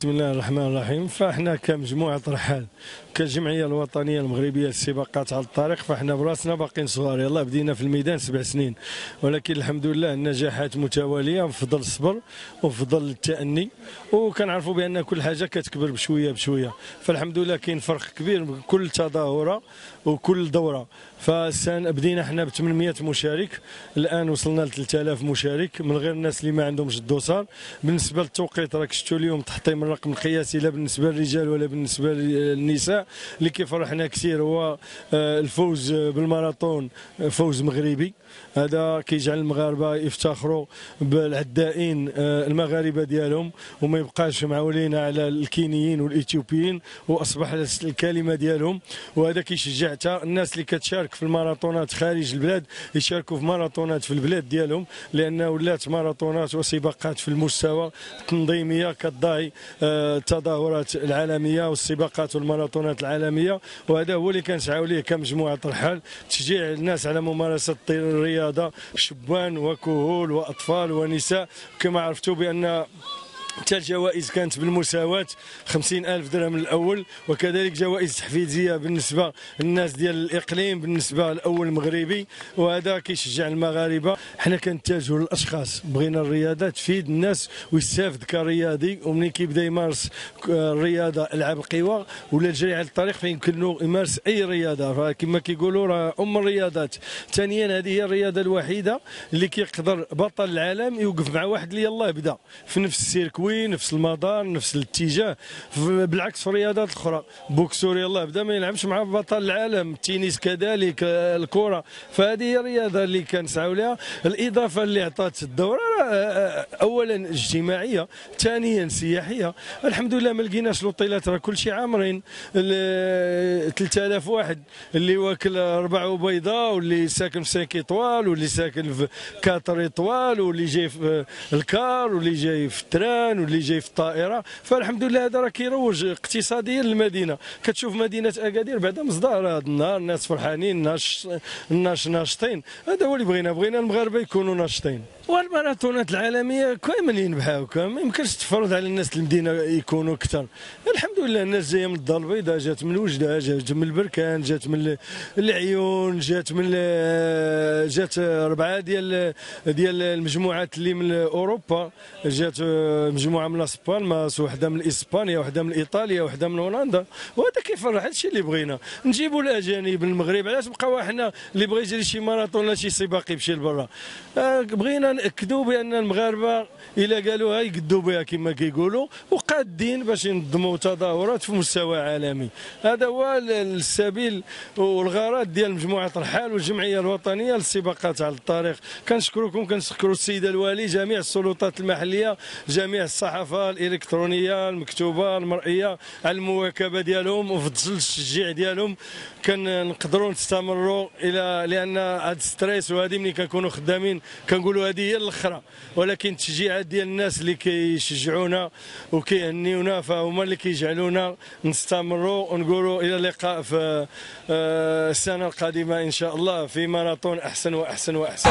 بسم الله الرحمن الرحيم. فاحنا كمجموعة رحال كالجمعيه الوطنية المغربية للسباقات على الطريق فاحنا براسنا باقيين صغار. يلا بدينا في الميدان سبع سنين. ولكن الحمد لله النجاحات متوالية بفضل الصبر وبفضل التأني. وكنعرفوا بأن كل حاجة كتكبر بشوية بشوية. فالحمد لله كاين فرق كبير كل تظاهرة وكل دورة. فالسنه بدينا إحنا ب 800 مشارك. الآن وصلنا ل 3000 مشارك من غير الناس اللي ما عندهمش الدوسار بالنسبة للتوقيت راك شفتوا اليوم تحطيم الرقم القياسي لا بالنسبة للرجال ولا بالنسبة للنساء. اللي كيفرحنا كثير هو آه، الفوز بالماراثون آه، فوز مغربي. هذا كيجعل المغاربة يفتخروا بالعدائين آه، المغاربة ديالهم وما يبقاش معولين على الكينيين والاثيوبيين وأصبح الكلمة ديالهم. وهذا كيشجع حتى الناس اللي كتشارك في الماراثونات خارج البلاد يشاركوا في ماراثونات في البلاد ديالهم لأن ولات ماراثونات وسباقات في المستوى التنظيمية كتضاهي التظاهرات العالمية والسباقات والماراثونات العالمية وهذا هو اللي كنسعاو ليه كمجموعة رحال تشجيع الناس على ممارسة الرياضة شبان وكهول وأطفال ونساء. كما عرفتوا بأن حتى الجوائز كانت بالمساواة خمسين ألف درهم الأول وكذلك جوائز تحفيزية بالنسبة للناس ديال الإقليم بالنسبة للأول المغربي. وهذا كيشجع المغاربة. حنا كنتجهوا للأشخاص. بغينا الرياضة تفيد الناس ويستافد كرياضي. ومنين كيبدا يمارس الرياضة ألعاب القوى ولا الجري على الطريق فيمكن له يمارس أي رياضة. فكما كيقولوا راه أم الرياضات. ثانيا هذه هي الرياضة الوحيدة اللي كيقدر بطل العالم يوقف مع واحد اللي يلاه بدا في نفس السيركوي التكوين نفس المدار نفس الاتجاه. بالعكس في الرياضات الاخرى بوكسور يلاه بدا ما يلعبش مع بطل العالم. التنس كذلك الكرة. فهذه هي الرياضة اللي كنسعوا لها. الإضافة اللي عطات الدوره اولا اجتماعية ثانيا سياحية. الحمد لله ما لقيناش لوطيلات راه كل شيء عامرين. 3000 واحد اللي واكل أربع بيضاء واللي ساكن في 5 ايطوال واللي ساكن في 4 ايطوال واللي جاي في الكار واللي جاي في التران واللي جاي في الطائرة فالحمد لله هذا راه كيروج اقتصاديا للمدينة. كتشوف مدينة أكادير بعدا مصدر هذا النهار الناس فرحانين الناس الناس ناشطين. هذا هو اللي بغينا بغينا المغاربة يكونوا ناشطين. والماراثونات العالمية كامل ينبحاو ما يمكنش تفرض على الناس المدينة يكونوا أكثر. الحمد لله الناس جاية من الدار البيضاء جات من وجده جات من البركان جات من العيون جات من جات اربعه ديال ديال المجموعات اللي من أوروبا جات مجموعة من لاس بالماس وحدة من إسبانيا وحدة من إيطاليا وحدة من هولندا. وهذا كيفرح هذا الشيء اللي بغينا. نجيبوا الأجانب المغرب. علاش بقاو حنا اللي بغى يجري شي ماراثون ولا شي سباق يمشي لبرا؟ آه، بغينا نأكدوا بأن المغاربة إلا قالوها يقدوا بها كما كيقولوا وقادين باش ينظموا تظاهرات في مستوى عالمي. هذا هو السبيل والغرض ديال مجموعة رحال والجمعية الوطنية للسباقات على الطريق. كنشكركم كنشكروا السيد الوالي جميع السلطات المحلية جميع الصحافة الإلكترونية المكتوبة المرئية على المواكبة ديالهم وفي ظل التشجيع ديالهم. كنقدروا نستمروا إلى لأن هذا الستريس وهذه ملي كنكونوا خدامين كنقولوا هذه هي الأخرى. ولكن التشجيعات ديال الناس اللي كيشجعونا وكيهنيونا فهما اللي كيجعلونا نستمروا ونقولوا إلى اللقاء في آه، السنة القادمة إن شاء الله في ماراثون أحسن وأحسن وأحسن.